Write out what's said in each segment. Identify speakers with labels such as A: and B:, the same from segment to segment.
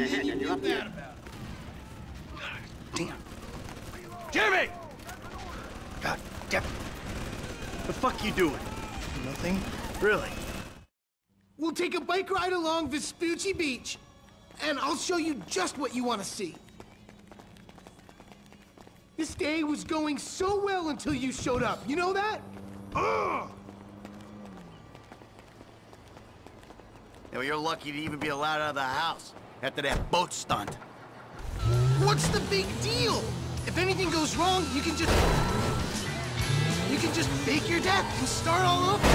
A: Yeah, yeah, yeah, you're up there.
B: Damn.
A: Jimmy!
B: God damn.
A: The fuck you doing?
B: Nothing?
A: Really?
C: We'll take a bike ride along Vespucci Beach, and I'll show you just what you want to see. This day was going so well until you showed up. You know that? Ugh!
A: Yeah, well, you're lucky to even be allowed out of the house after that boat stunt.
C: What's the big deal? If anything goes wrong, you can just... You can just fake your death and start all over.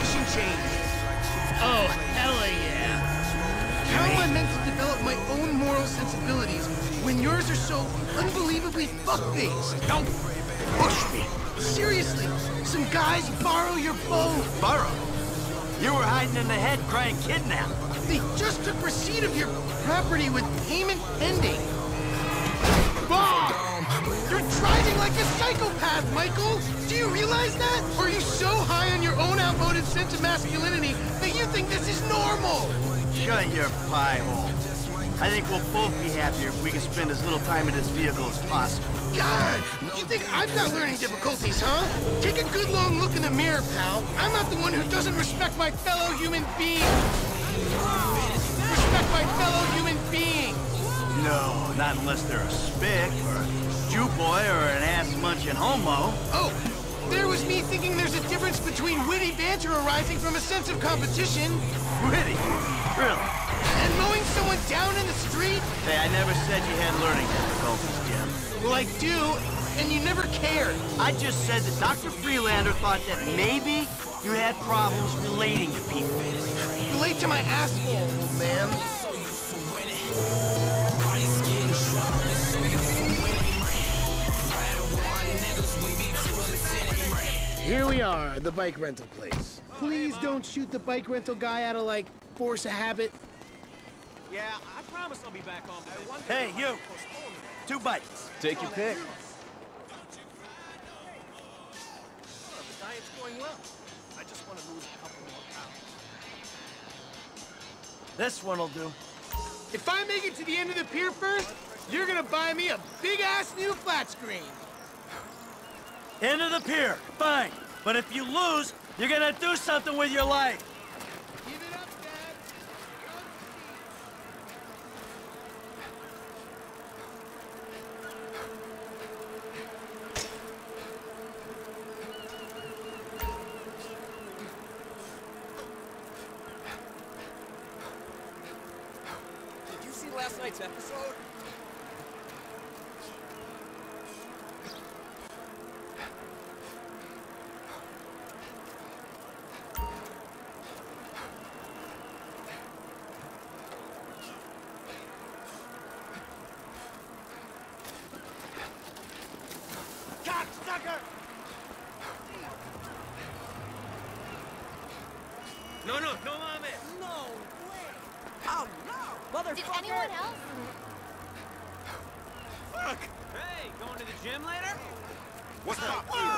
C: Mission change.
D: Oh, hella yeah.
C: How am I meant to develop my own moral sensibilities when yours are so unbelievably fuck-based?
A: Don't push me.
C: Seriously, some guys borrow your bow.
A: Burrow. You were hiding in the head crying kidnap.
C: They just took receipt of your property with payment pending. Fuck! You're driving like a psychopath, Michael! Do you realize that? Or are you so high on your own outmoded sense of masculinity that you think this is normal?
A: Shut your pie hole. I think we'll both be happier if we can spend as little time in this vehicle as possible.
C: God! You think I've got learning difficulties, huh? Take a good long look in the mirror, pal. I'm not the one who doesn't respect my fellow human being. Respect my fellow human being.
A: No, not unless they're a spick, or a Jew boy, or an ass-munching homo.
C: Oh, there was me thinking there's a difference between witty banter arising from a sense of competition
A: Witty? Really?
C: and mowing someone down in the street.
A: Hey, I never said you had learning difficulties, Jim.
C: Well, I do, and you never cared.
A: I just said that Dr. Friedlander thought that maybe you had problems relating to people.
C: Relate to my asshole, man. Here we are, the bike rental place. Please don't shoot the bike rental guy out of, like, force a habit.
D: Yeah, I promise I'll be back on. but I wonder
A: Hey, you.
D: I'll postpone it.
A: Two bikes.
B: Take your pick.
D: The diet's going well. Want to lose a couple more pounds.
A: This one'll do.
C: If I make it to the end of the pier first, you're gonna buy me a big-ass new flat screen.
A: End of the pier. Fine. But if you lose, you're gonna do something with your life.
D: Last night's episode? No, no, no.
E: No way! Oh no! Motherfucker!
F: Did anyone else?
D: Fuck! Hey, going to the gym later?
A: What's up?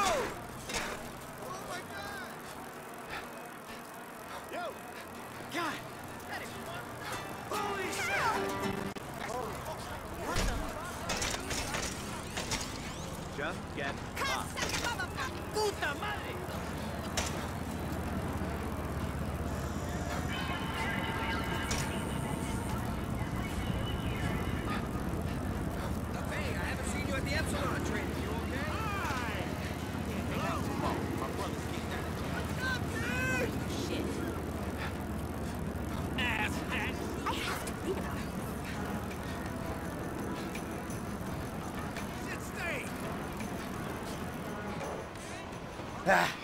A: Ah.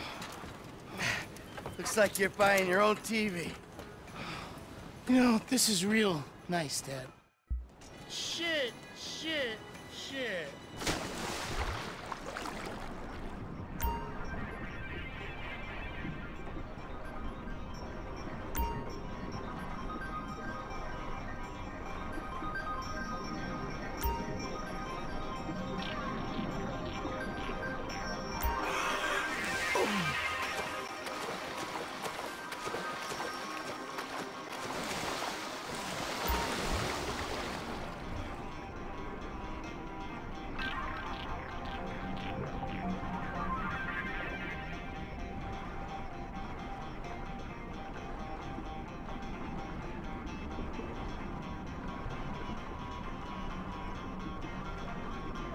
A: Looks like you're buying your own TV.
C: You know, this is real nice, Dad. Shit, shit, shit.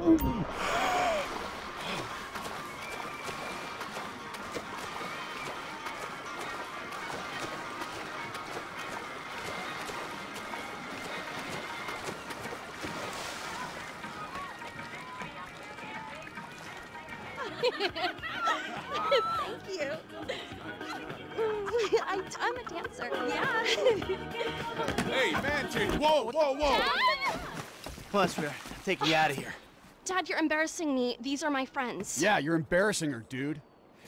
F: Thank you. I, I'm a dancer. Yeah.
D: Hey, man, change. Whoa, whoa, whoa.
F: Dad?
B: Come on, sweetheart. Take you out of here.
F: Dad, you're embarrassing me. These are my friends.
G: Yeah, you're embarrassing her, dude.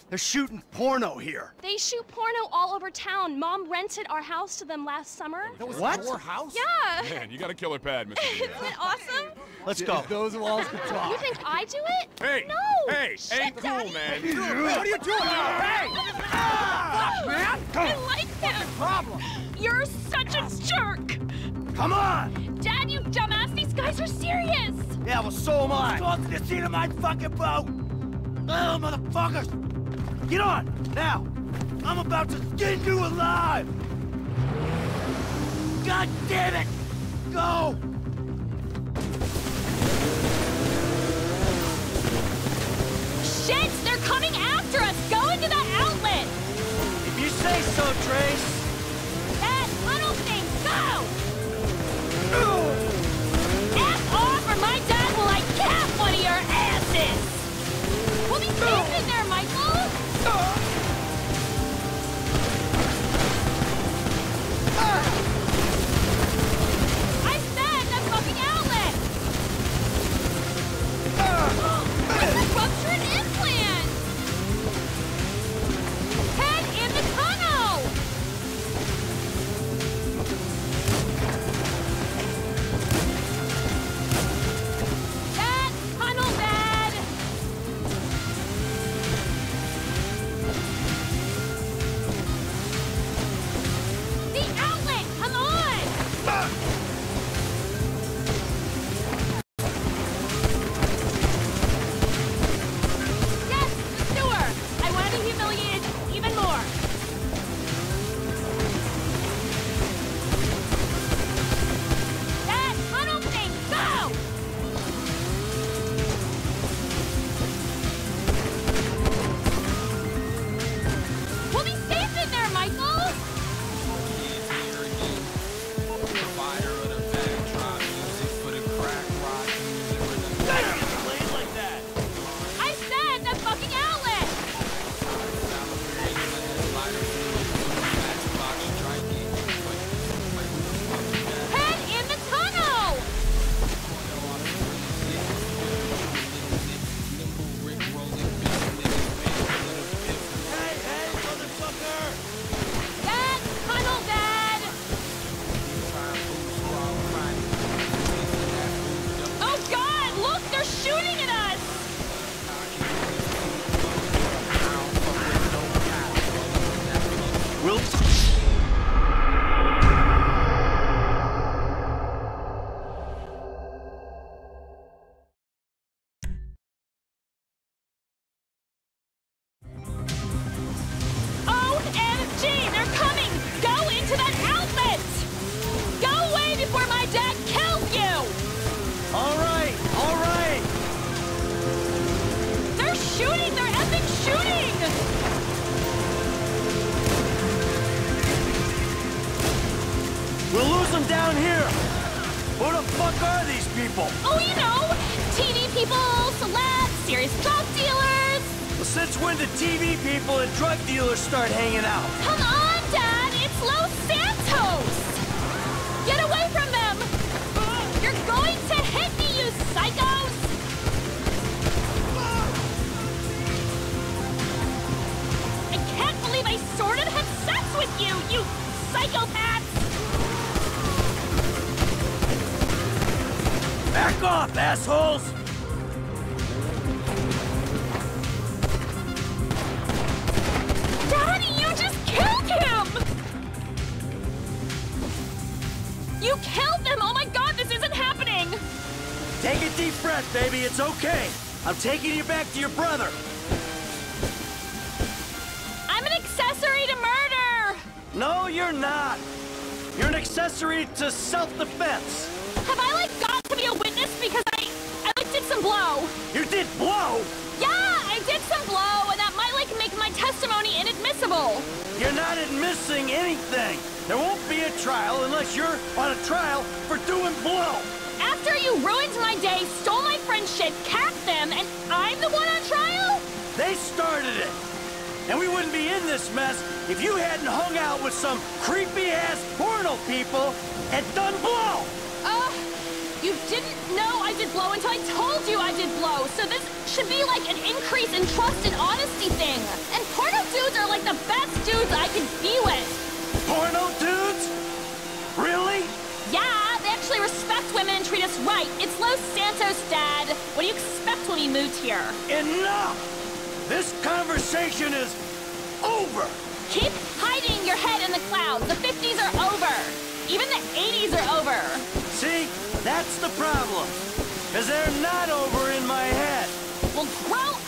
B: They're shooting porno here.
F: They shoot porno all over town. Mom rented our house to them last summer.
D: That was
B: What?
D: your house?
F: Yeah.
D: Man, you got a killer pad, Mr.
F: Isn't it awesome?
B: Let's go.
G: If those walls could talk.
F: You think I do it?
D: Hey,
F: No.
D: hey,
F: Shit,
D: ain't cool, man.
G: What are you doing? Hey! Fuck, man!
F: I like him.
G: Problem.
F: You're such a jerk.
B: Come on!
F: Dad, you dumbass. These guys are serious.
B: Yeah, well, so am I. Go to the seat of my fucking boat! Oh, motherfuckers! Get on! Now! I'm about to skin you alive! God damn it! Go!
F: Shit, they're coming after us. Go into that outlet.
B: If you say so, Trace.
A: Them down here! Who the fuck are these people?
F: Oh, you know, TV people, celebs, serious drug dealers.
A: Well, since when did TV people and drug dealers start hanging out?
F: Come on, Dad, it's Los Santos.
A: Assholes!
F: Daddy, you just killed him! You killed them! Oh my god, this isn't happening!
A: Take a deep breath, baby, it's okay. I'm taking you back to your brother.
F: I'm an accessory to murder!
A: No, you're not. You're an accessory to self-defense.
F: Blow? Yeah, I did some blow, and that might like make my testimony inadmissible.
A: You're not admitting anything. There won't be a trial unless you're on a trial for doing blow.
F: After you ruined my day, stole my friend's shit, capped them, and I'm the one on trial?
A: They started it. And we wouldn't be in this mess if you hadn't hung out with some creepy-ass porno people and done blow.
F: Uh, you didn't know I did blow until I told you I did blow, so this should be like an increase in trust and honesty thing. And porno dudes are like the best dudes I could be with.
A: Porno dudes? Really?
F: Yeah, they actually respect women and treat us right. It's Los Santos, Dad. What do you expect when we moved here?
A: Enough! This conversation is over!
F: Keep hiding your head in the clouds. The 50s are over. Even the 80s are over.
A: See? That's the problem. Because they're not over in my head.
F: Well, grow